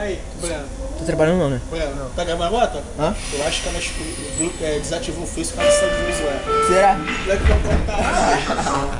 Aí, Breno. Tá trabalhando não, né? Breno, não. tá gravando a bota? Hã? Eu acho que é ela é, desativou o Face com a questão de Venezuela. Será? Vai ficar contar.